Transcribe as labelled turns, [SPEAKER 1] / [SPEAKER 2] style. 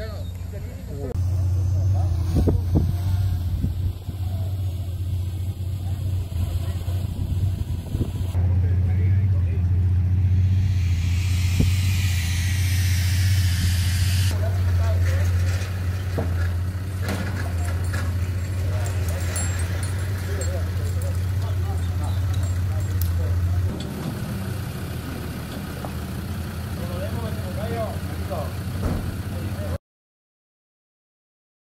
[SPEAKER 1] Oh.